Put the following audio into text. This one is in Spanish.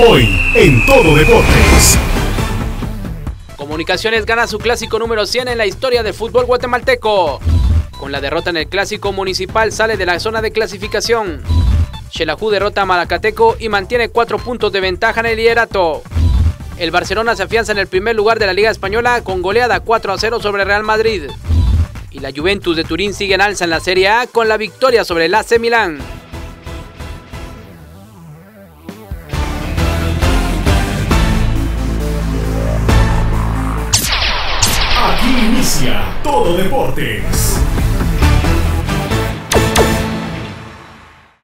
Hoy, en Todo Deportes. Comunicaciones gana su clásico número 100 en la historia del fútbol guatemalteco. Con la derrota en el clásico municipal sale de la zona de clasificación. Xelajú derrota a Malacateco y mantiene cuatro puntos de ventaja en el liderato. El Barcelona se afianza en el primer lugar de la Liga Española con goleada 4 a 0 sobre Real Madrid. Y la Juventus de Turín sigue en alza en la Serie A con la victoria sobre el AC Milán. Inicia Todo Deportes.